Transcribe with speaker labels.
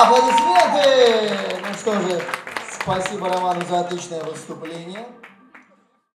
Speaker 1: Да, аплодисменты! Ну что же, спасибо Роману за отличное выступление.